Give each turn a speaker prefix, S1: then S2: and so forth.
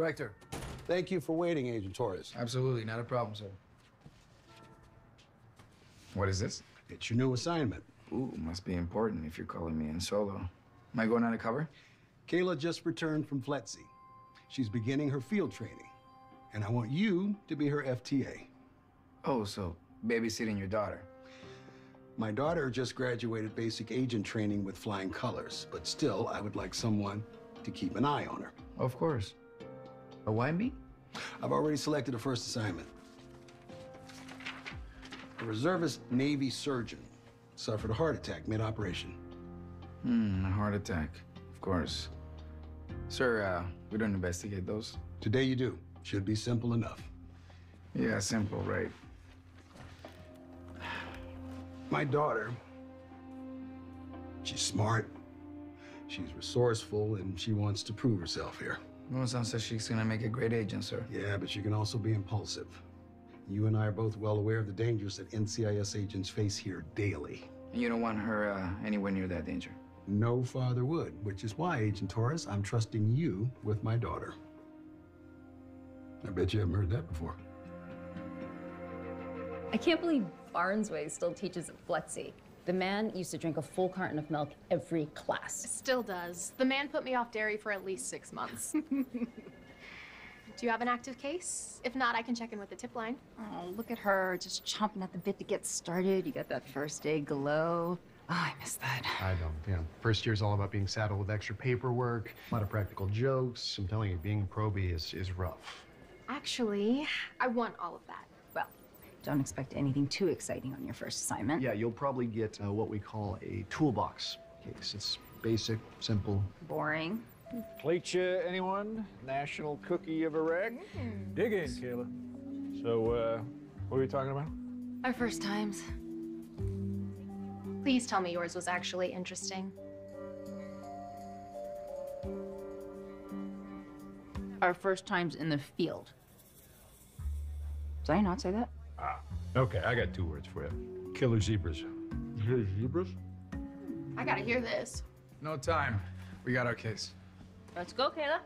S1: Director.
S2: Thank you for waiting, Agent Torres.
S1: Absolutely, not a problem, sir. What is this?
S2: It's your new assignment.
S1: Ooh, must be important if you're calling me in solo. Am I going undercover?
S2: Kayla just returned from FLETC. She's beginning her field training, and I want you to be her FTA.
S1: Oh, so babysitting your daughter.
S2: My daughter just graduated basic agent training with flying colors, but still, I would like someone to keep an eye on her.
S1: Of course. But why me?
S2: I've already selected a first assignment. A reservist Navy surgeon suffered a heart attack mid-operation.
S1: Hmm, a heart attack. Of course. Sir, uh, we don't investigate those.
S2: Today you do. Should be simple enough.
S1: Yeah, simple, right?
S2: My daughter, she's smart, she's resourceful, and she wants to prove herself here.
S1: No sounds says she's gonna make a great agent, sir.
S2: Yeah, but she can also be impulsive. You and I are both well aware of the dangers that NCIS agents face here daily.
S1: And you don't want her uh, anywhere near that danger.
S2: No father would, which is why, Agent Torres, I'm trusting you with my daughter. I bet you haven't heard that before.
S3: I can't believe Barnesway still teaches at FLETC. The man used to drink a full carton of milk every class.
S4: Still does. The man put me off dairy for at least six months. Do you have an active case? If not, I can check in with the tip line.
S3: Oh, look at her, just chomping at the bit to get started. You got that first day glow. Oh, I miss that.
S5: I don't. You know, first year's all about being saddled with extra paperwork, a lot of practical jokes. I'm telling you, being a probie is, is rough.
S4: Actually, I want all of that.
S3: Well, don't expect anything too exciting on your first assignment.
S5: Yeah, you'll probably get uh, what we call a toolbox case. It's basic, simple.
S3: Boring.
S6: Kleicha, anyone? National Cookie of Iraq? Dig in, Kayla. So, uh, what were we talking about?
S4: Our first times. Please tell me yours was actually interesting.
S3: Our first times in the field. Did I not say that?
S6: Ah, okay, I got two words for you. Killer zebras. zebras?
S4: I gotta hear this.
S1: No time. We got our case.
S3: Let's go, Kayla.